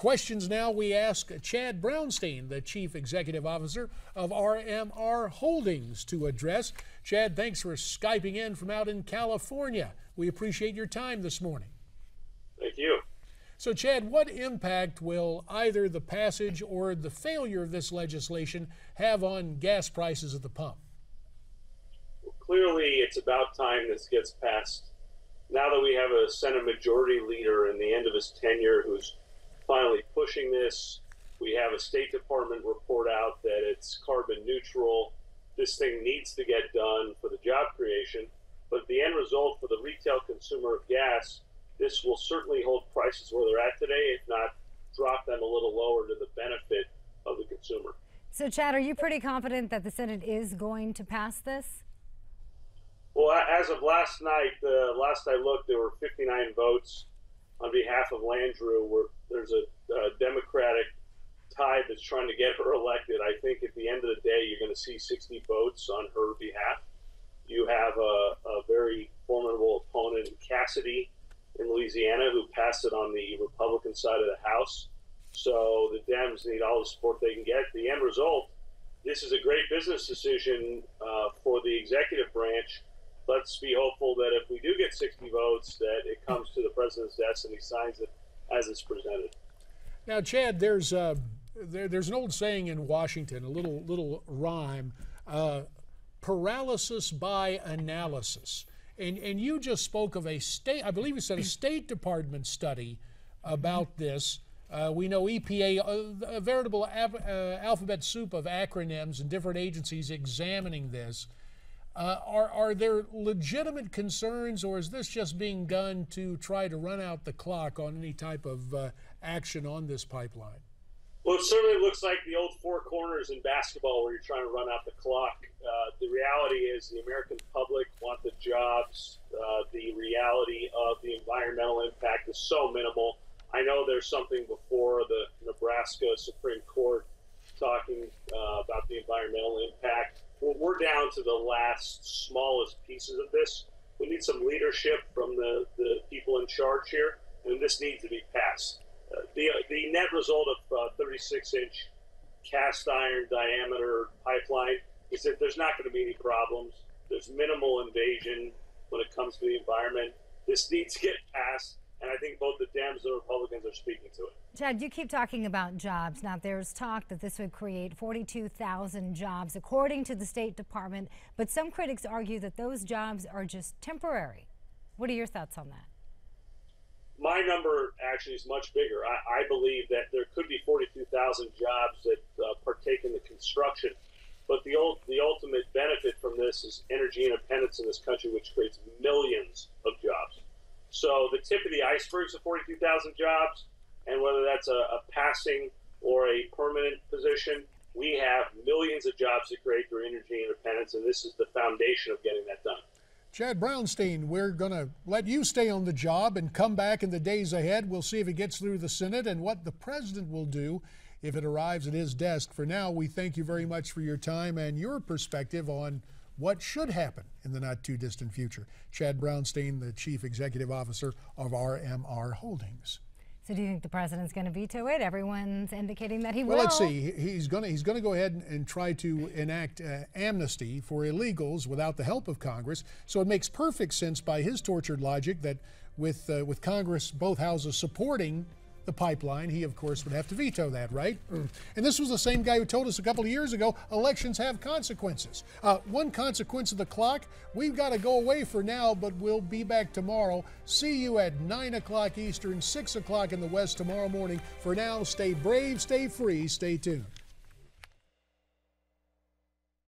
Questions now we ask Chad Brownstein, the Chief Executive Officer of RMR Holdings, to address. Chad, thanks for Skyping in from out in California. We appreciate your time this morning. Thank you. So, Chad, what impact will either the passage or the failure of this legislation have on gas prices at the pump? Well, clearly, it's about time this gets passed. Now that we have a Senate Majority Leader in the end of his tenure who's finally pushing this. We have a State Department report out that it's carbon neutral. This thing needs to get done for the job creation. But the end result for the retail consumer of gas, this will certainly hold prices where they're at today, if not drop them a little lower to the benefit of the consumer. So, Chad, are you pretty confident that the Senate is going to pass this? Well, as of last night, uh, last I looked, there were 59 votes on behalf of Landrieu, where there's a, a Democratic tide that's trying to get her elected. I think at the end of the day, you're going to see 60 votes on her behalf. You have a, a very formidable opponent in Cassidy in Louisiana who passed it on the Republican side of the House. So the Dems need all the support they can get. The end result this is a great business decision uh, for the executive branch let's be hopeful that if we do get 60 votes, that it comes to the president's desk and he signs it as it's presented. Now, Chad, there's uh, there, there's an old saying in Washington, a little little rhyme, uh, paralysis by analysis. And, and you just spoke of a state, I believe you said a State Department study about this. Uh, we know EPA, uh, a veritable uh, alphabet soup of acronyms and different agencies examining this. Uh, are, are there legitimate concerns, or is this just being done to try to run out the clock on any type of uh, action on this pipeline? Well, it certainly looks like the old four corners in basketball where you're trying to run out the clock. Uh, the reality is the American public want the jobs. Uh, the reality of the environmental impact is so minimal. I know there's something before the Nebraska Supreme Court talking uh, about the environmental impact to the last smallest pieces of this. We need some leadership from the, the people in charge here, and this needs to be passed. Uh, the, the net result of uh, 36 inch cast iron diameter pipeline is that there's not going to be any problems. There's minimal invasion when it comes to the environment. This needs to get passed I think both the Dems and the Republicans are speaking to it. Chad, you keep talking about jobs. Now, there's talk that this would create 42,000 jobs, according to the State Department, but some critics argue that those jobs are just temporary. What are your thoughts on that? My number actually is much bigger. I, I believe that there could be 42,000 jobs that uh, partake in the construction. But the, the ultimate benefit from this is energy independence in this country, which creates millions. So the tip of the iceberg is the 42,000 jobs, and whether that's a, a passing or a permanent position, we have millions of jobs to create through energy independence, and this is the foundation of getting that done. Chad Brownstein, we're going to let you stay on the job and come back in the days ahead. We'll see if it gets through the Senate and what the president will do if it arrives at his desk. For now, we thank you very much for your time and your perspective on what should happen in the not too distant future. Chad Brownstein, the Chief Executive Officer of RMR Holdings. So do you think the president's going to veto it? Everyone's indicating that he well, will. Well, let's see. He's going to he's going to go ahead and, and try to enact uh, amnesty for illegals without the help of Congress. So it makes perfect sense by his tortured logic that with uh, with Congress both houses supporting the pipeline, he, of course, would have to veto that, right? Mm. And this was the same guy who told us a couple of years ago elections have consequences. Uh, one consequence of the clock, we've got to go away for now, but we'll be back tomorrow. See you at 9 o'clock Eastern, 6 o'clock in the West tomorrow morning. For now, stay brave, stay free, stay tuned.